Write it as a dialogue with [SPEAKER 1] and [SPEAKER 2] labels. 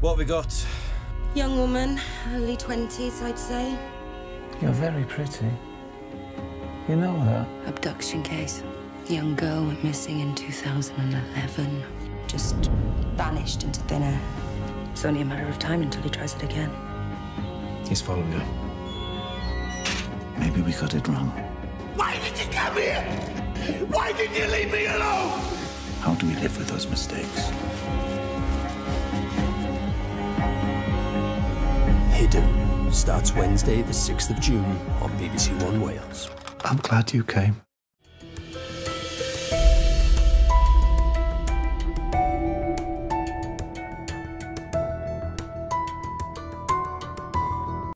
[SPEAKER 1] What we got?
[SPEAKER 2] Young woman, early 20s, I'd say.
[SPEAKER 3] You're very pretty. You know that?
[SPEAKER 2] Abduction case. Young girl went missing in 2011. Just vanished into thin air. It's only a matter of time until he tries it again.
[SPEAKER 1] He's following her.
[SPEAKER 3] Maybe we got it wrong.
[SPEAKER 4] Why did you come here? Why did you leave me alone?
[SPEAKER 3] How do we live with those mistakes?
[SPEAKER 5] Hidden starts Wednesday, the 6th of June on BBC One Wales.
[SPEAKER 3] I'm glad you came.